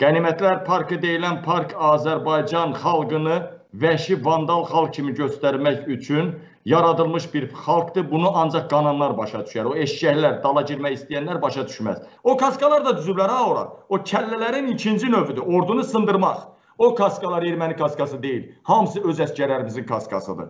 Qənimətlər Parkı deyilən park Azərbaycan xalqını vəhşi vandal xalq kimi göstərmək üçün yaradılmış bir xalqdır. Bunu ancaq qananlar başa düşər. O eşkəklər, dala girmək istəyənlər başa düşməz. O kaskalar da düzüblər ha ora. O kəllələrin ikinci növüdür. Ordunu sındırmaq. O kaskalar erməni kaskası deyil. Hamısı öz əskərlərimizin kaskasıdır.